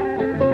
لا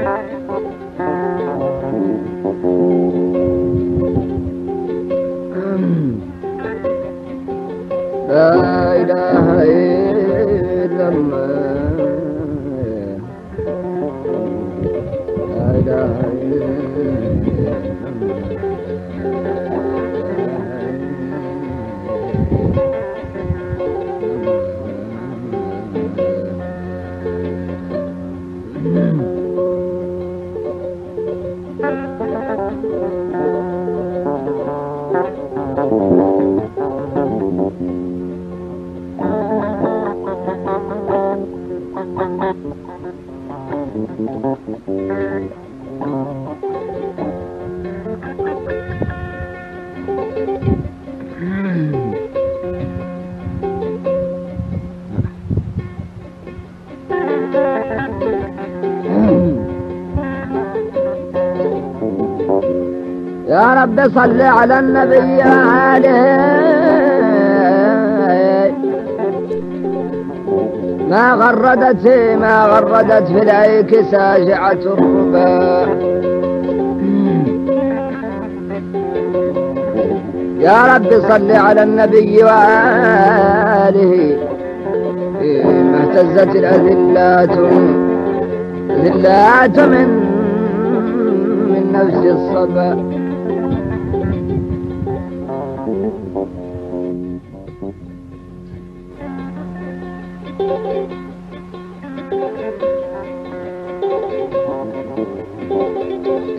رب صل على النبي عليه ما غردت ما غردت في العيك ساجعة الربا. يا رب صل على النبي وآله. ما اهتزت الأذلات ذلات من من نفس الصبا.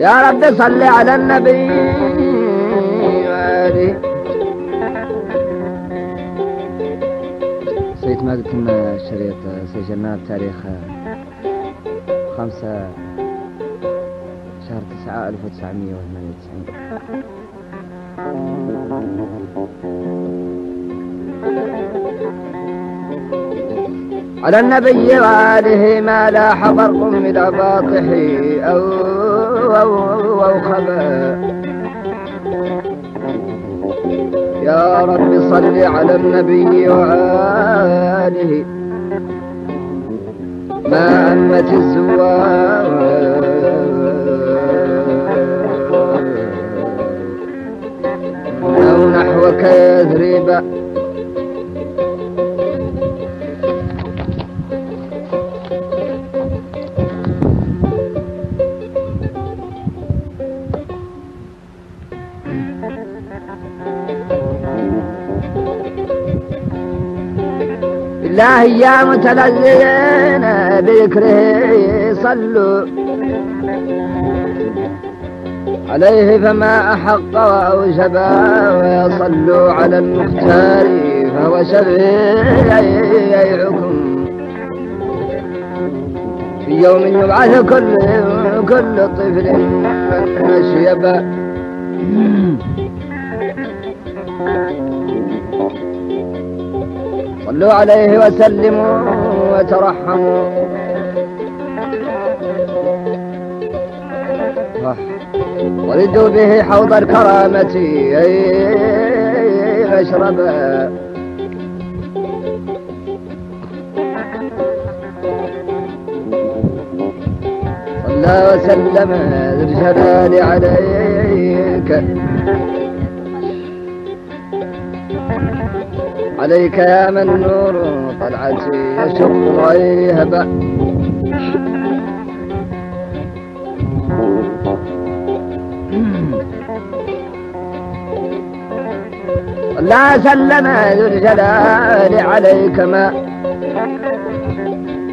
يا رب صل على النبي وآله. سيد ما قلت لنا الشريط سجلناه بتاريخ خمسة شهر تسعة ألف وتسعمية وثمانية وتسعين. على النبي وآله ما لاح برق من أو أو, أو, أو خبا يا رب صل على النبي وآله. ما أمت الزوار. أو نحوك يثرب بالله يا متلذذين بذكره صلوا. عليه فما أحق وأوجب ويصلوا على المختار فهو شفيعكم في يوم يبعث كل كل طفل مشيبا صلوا عليه وسلموا وترحموا. وردوا به حوض الكرامة. مشربا صلى وسلم ذو الجلال عليك. عليك يا من نور طلعتي يشق ويهبأ لا سلم ذو الجلال عليك ما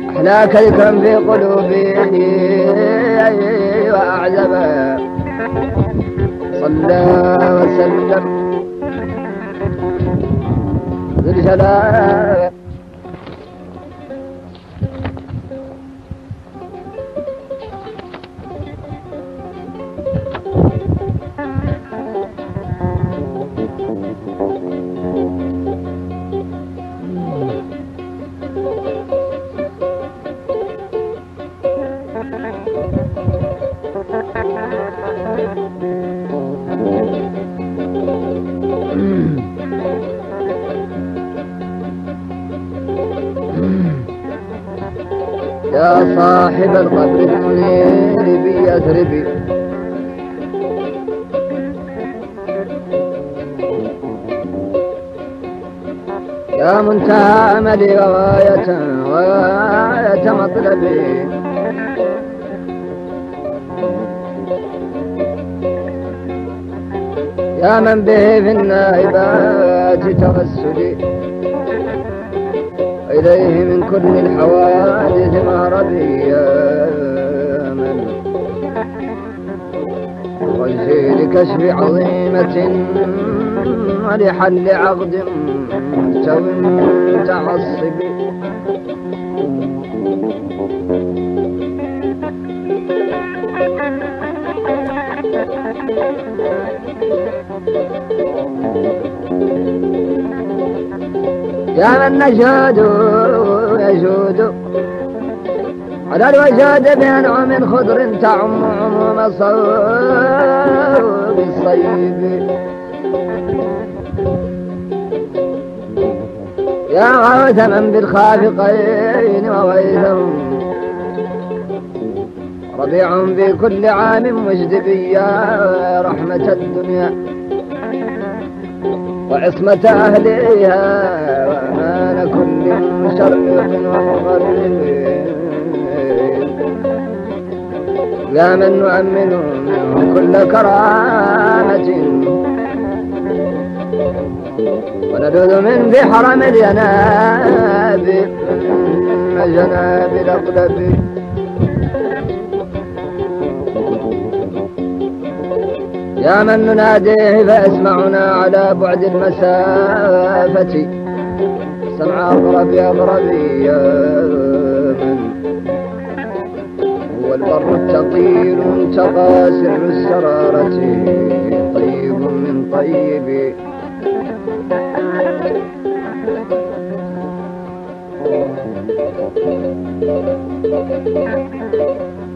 أحلاك ذكرا في قلوبي وأعزبا صلى وسلم. ذو الجلال يا صاحب القبر المنير بيثربي يا منتهى املي وغاية وغاية مطلبي. يا من به في النائبات توسلي إليه من كل الحوادث مهربي يا من. وجهي لكشف عظيمة ولحل عقد مستو تعصبي يا من نشهد يشهد على الوجاد بأنعم خضر تعم عموم صوب الصيب. يا غوث من بالخافقين وغيثهم. ربيع في كل عام مجدبي يا رحمة الدنيا. وعصمة أهلها وأمان كل مشرق ومغرب. يا من نؤمن كل كرامة. وندود من في حرم اليناب من جناب الأقلب يا من نناديه فاسمعنا على بعد المسافة. سمع أضرب يا أضربي يا من. هو البر التقيل انتقى سر السرارة. طيب من طيب.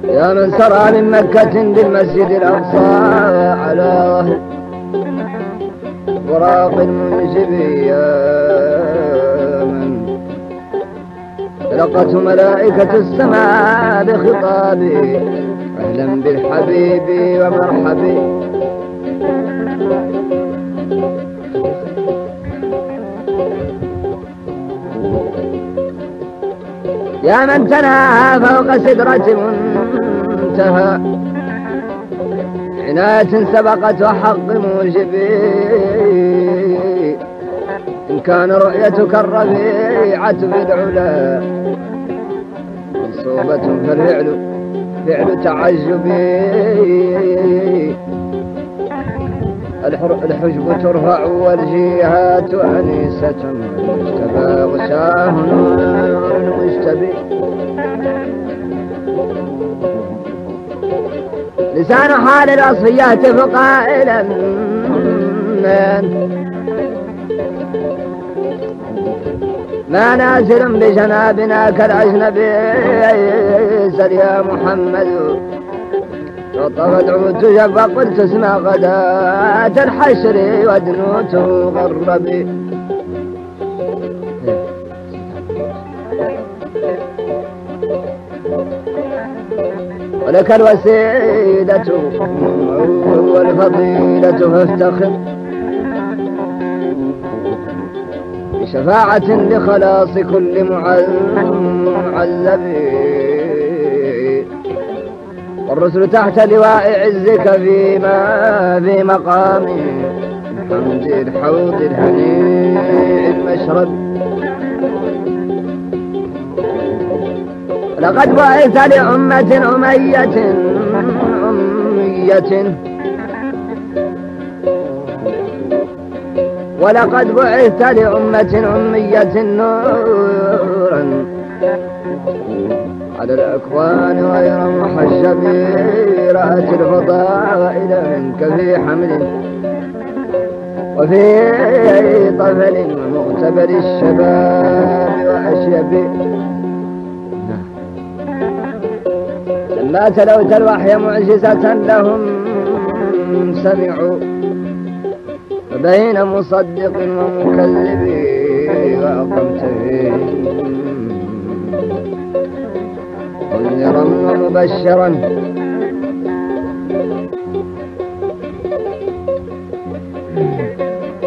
يا من سرى من مكة للمسجد الأقصى على براق المنجب يا من تلقته ملائكة السماء بخطابي أهلا بالحبيب ومرحبي يا من تناهى فوق سدرة منتهى عناية سبقت وحق موجبي. إن كان رؤيتك الربيعة بالعلا منصوبة فالفعل فعل تعجبي. الحجب ترفع والجهات أنيسة مجتبى نور مجتبي. لسان حال الأصفيات فقائلا. ما نازل بجنابنا كالأجنبي. سل يا محمد. وطفت عود شفا قلت اسمع غداة الحشر ودنوت غربي. ولك الوسيلة والفضيلة فافتخر بشفاعة لخلاص كل معذب. والرسل تحت لواء عزك فيما في مقام. حمد الحوض الهنيء المشرب. لقد بعث لأمة أمية أمية. ولقد بعثت لأمة أمية نورا. على الأكوان غير محجب رأت الفضائل منك في حمل. وفي طفل ومغتبل الشباب وأشيب لما تلوت الوحي معجزة لهم. سمعوا بين مصدق ومكذب وأقمت منذرا ومبشرا.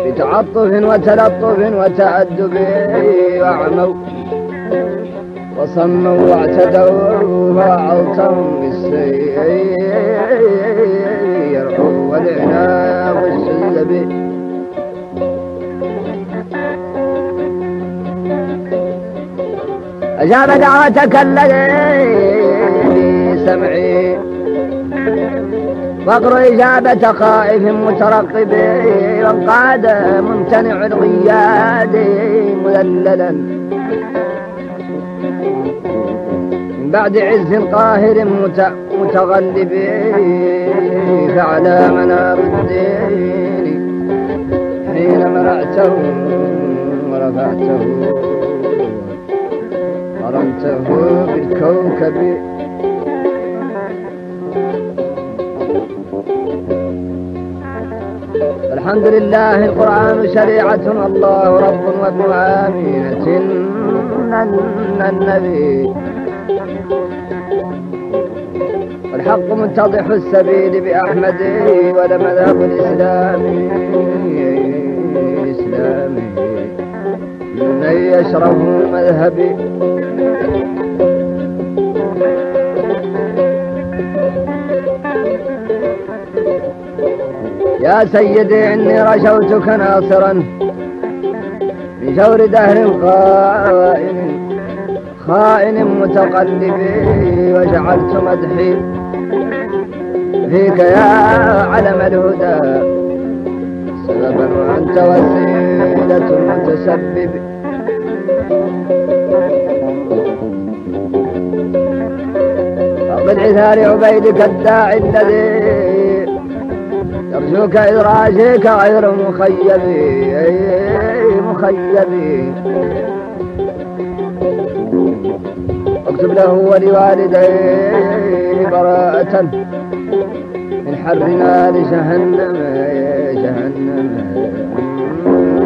بتعطف وتلطف وتأدب وعموا وصموا واعتدوا وعلتهم بالسير. والعناق الشذب أجاب دعوتك الذي سمعي. فقر إجابة خائف مترقب وانقاد ممتنع الغياد مذللا. بعد عز قاهر متغلب فعلى منار الدين. حين مرعته ورفعته قرنته بالكوكب. الحمد لله القرآن شريعة الله رب وابن آمينة النبي والحق متضح السبيل بأحمد ولمذهب الإسلامي الإسلامي من يشرف مذهبي يا سيدي إني رجوتك ناصرا من شور دهر خائن خائن متقلب وجعلت مدحي فيك يا علم الهدى. سببا وأنت وسيلة متسبب بالعثار عبيدك الداعي الذي يرجوك إدراجك غير مخيب مخيب اكتب له ولوالديه براءة من حر نار جهنم جهنم.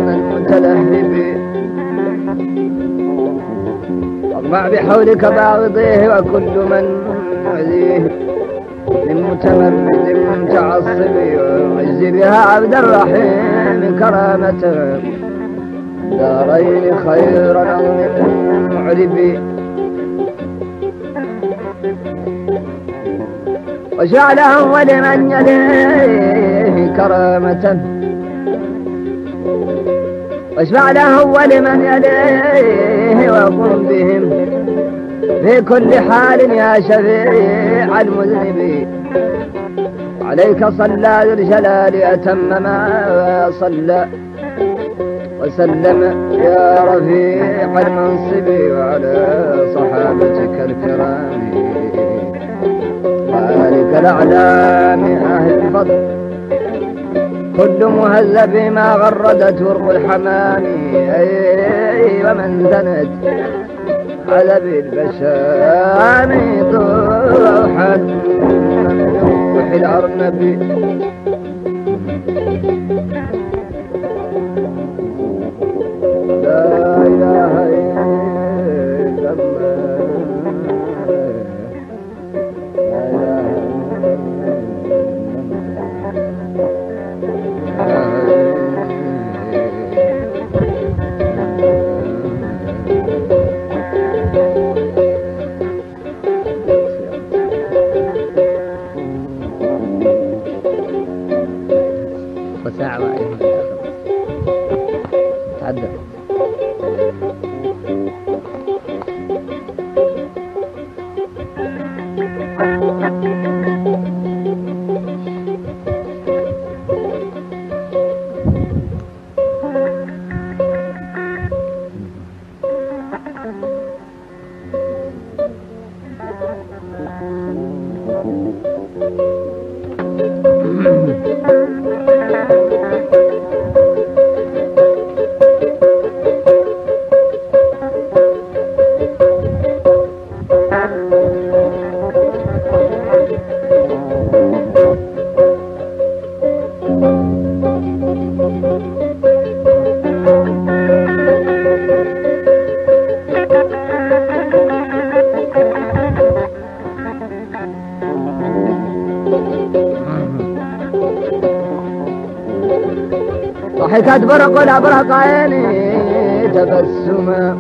المتلهب اطمع بحولك باغضيه وكل من يؤذيه من متمرد متعصب وعز بها عبد الرحيم كرامته دارين خير نظم معرب وجعله ولمن يليه كرامة. واشفع له ولمن يليه وقم بهم. في كل حال يا شفيع المذنبين عليك صلى ذو الجلال أتم ما صلى. وسلم يا رفيع المنصب وعلى صحابتك الكرام. وآلك الأعلام أهل الفضل. كل مهذب ما غردت ورق الحمام. أي ومن زنت على بالبشام طوحا. ممدوح الأرنب. ضحكت برق عيني تبسما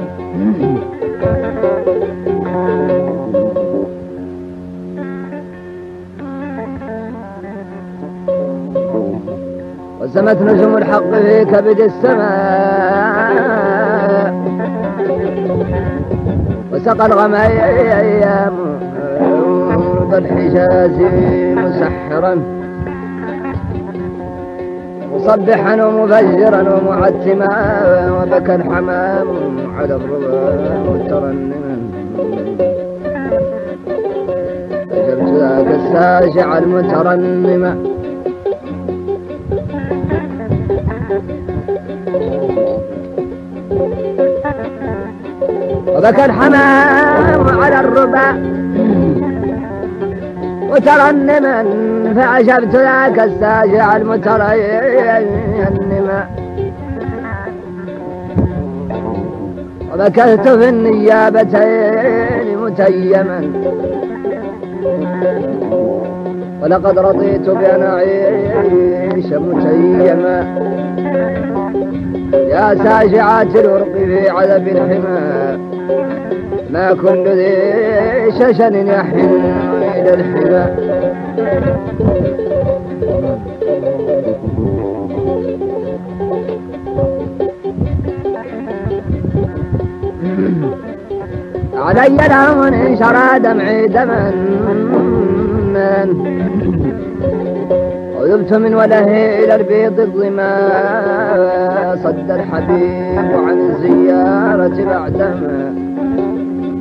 وسمت نجوم الحق في كبد السماء. وسقى الغمام بالحجاز مسحرا مصبحا ومفجرا ومعتما وبكى الحمام على الرضا مترنما. فجرت ذاك الساجع المترنما وبكى الحمام على الربا. مترنما فعجبت ذاك الساجع المترنما وبكيت في النيابتين متيما. ولقد رضيت بأن أعيش متيما. يا ساجعات الورق في عذب الحمى. ما كل ذي ششن يحن الحمى علي الأمر إن شرى دمعي دما وذبت من وله إلى البيض الظما صد الحبيب عن الزيارة بعدما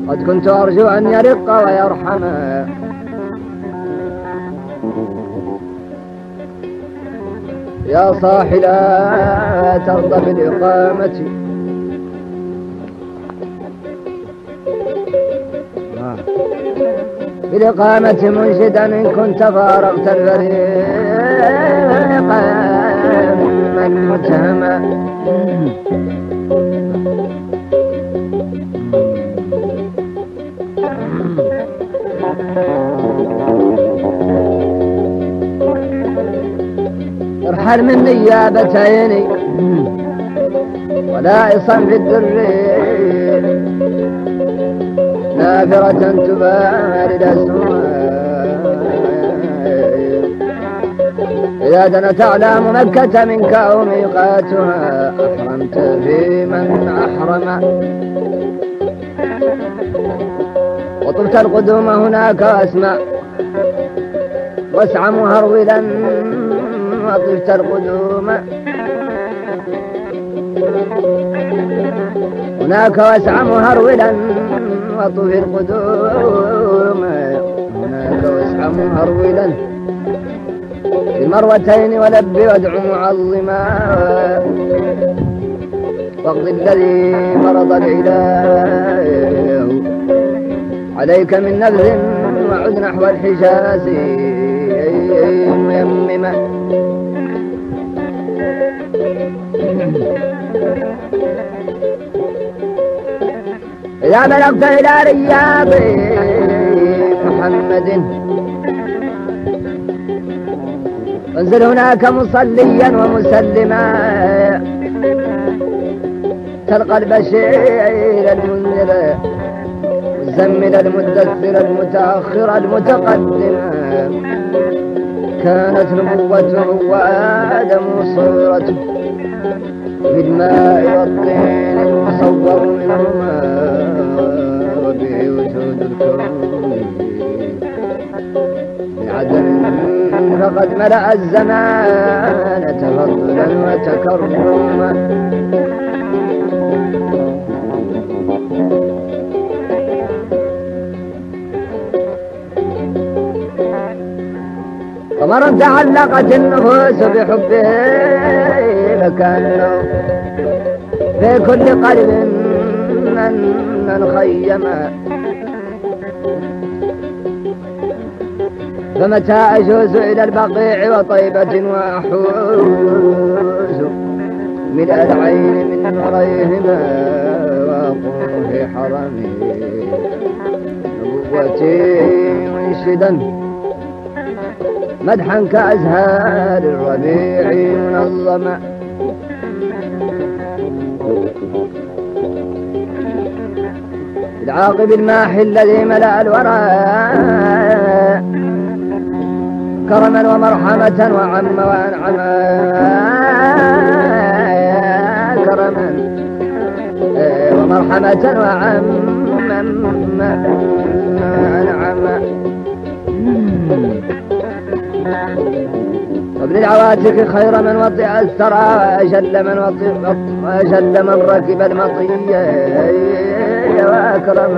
قد كنت أرجو أن يرق ويرحما يا صاح لا ترضى بالإقامة. بالإقامة منشدا إن كنت فارقت الفريق. من متهما. ارحل من نيابتين؟ ولا إصم في الدرين. نافرة تبارد السماء. إذا دنت أعلام مكة منك أو ميقاتها أحرمت في من أحرم. وطبت القدوم هناك وأسمع. واسعى مهرولا. وطفت القدوم هناك واسعى مهرولا وطف القدوم هناك واسعى مهرولا بمروتين ولب وادع معظما واقض الذي فرض الإله عليك من نبذ وعد نحو الحجاز ميمما إذا بلغت إلى رياض محمد. انزل هناك مصليا ومسلما. تلقى البشير المنذر المزمل المدثر المتأخر المتقدم. كانت نبوته وآدم صورته بالماء والطين المصور منهما وبه وجود الكون. من عدم فقد ملأ الزمان تفضلا وتكرما. ومرا تعلقت النفوس بحبه فكانه في كل قلب من من خيما فمتى أجوز إلى البقيع وطيبة وأحوز من العين من نوريهما وأقوم في حرمي. نبوتي منشدا مدحا كأزهار الربيع منظمة العاقب الماحي الذي ملأ الورى. كرما ومرحمة وعم وأنعم. كرما ومرحمة وعم وأنعم. وابن العواتق خير من وطئ الثرى وأجل من وطئ وأجل من ركب المطية وأكرم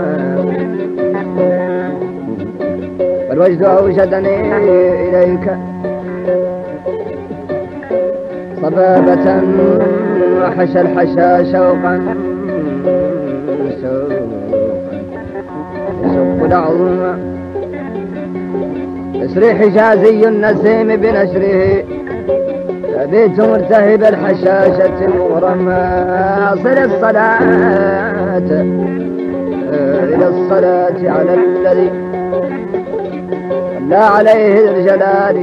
والوجد أوجدني إليك. صبابة وحشى الحشا شوقا. شوقا. يشق العظم. يسري حجازي النسيم بنشره. فبيت مرتهب الحشاشة مغرما صل الصلاة. إلى الصلاة على الذي لا عليه الجلال.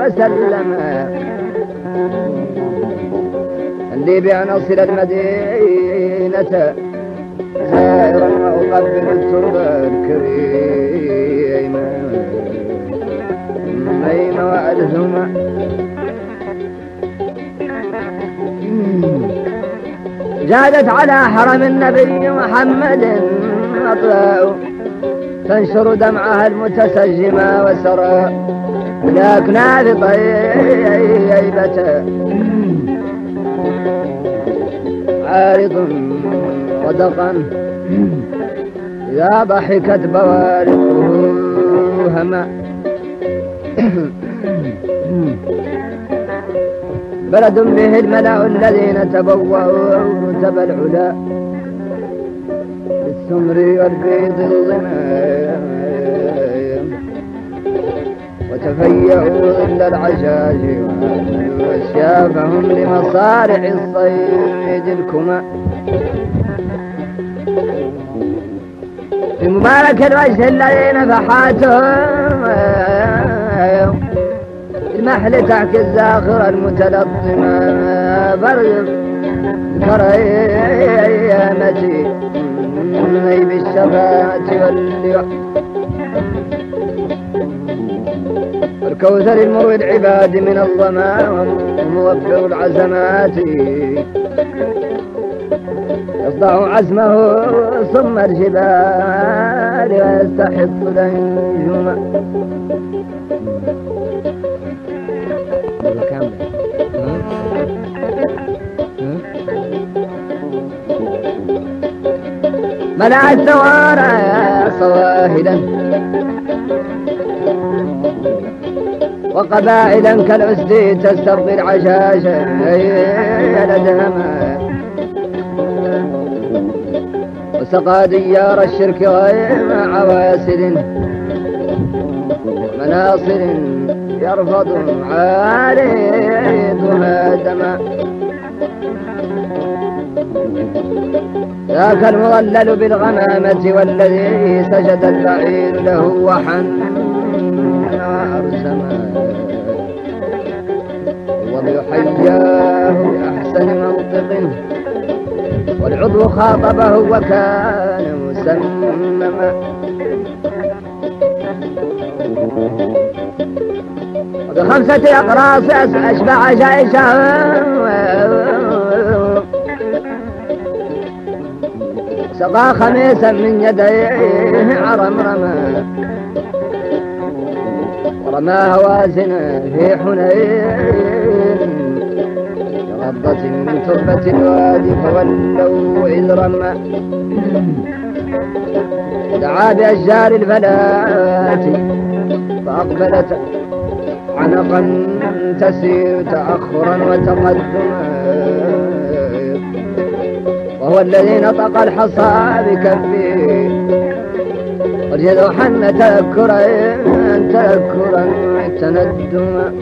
وسلم. اللي بأن المدينة. زائرا وأقبل التربة الكريم. بين وألزم جادت على حرم النبي محمد أطلاع تنشر دمعها المتسجمة وسرى إلى أكناف طيبة. عارض ودقا إذا ضحكت بوارقه هما بلد به الملأ الذين تبوأوا رتب العلا بالسمر والبيض الظمام وتفيأوا ظل العشاش وأسيافهم لمصارع الصيد الكمى في مبارك الوجه الذي نفحاتهم المحل تحكي الزاخرة المتلطمة برد كريمتي نيب الشفاعة والليح الكوثر المروي العباد من الظما وموفر العزمات. يصدع عزمه ثم الجبال ويستحط الانجم منع الثوارى صواهلا وقبائلا كالعسد تسترضي العشاشة لدهما. وسقى ديار الشرك غير عواسل مناصر يرفض عارضها دما ذاك المظلل بالغمامة والذي سجد البعير له وحن وأرسما وبيحياه بأحسن منطق والعضو خاطبه وكان مسمما. وبخمسة أقراص أشبع جيشه سقى خميسا من يديه عرمرما ورمى هوازنا في حنين. غضت من تربة الوادي فولوا إذ رمى. دعا بأشجار الفلات فأقبلت عنقا تسير تأخرا وتقدما. وهو الذي نطق الحصى بكفه وجد حن تذكرا تذكرا تندما.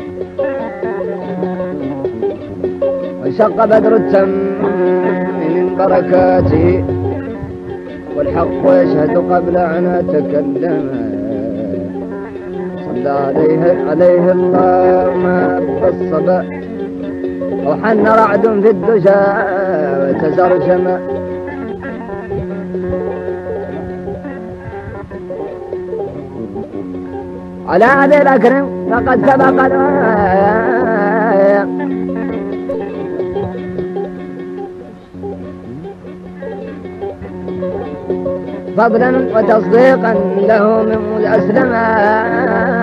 وانشق بدر التم من بركاته والحق يشهد قبل أن أتكلم. صلى عليه عليه الله ما بالصبا. وحن رعد في الدجى وتزرجم. على أبي بكر فقد سبق فضلا وتصديقا له من أسلم.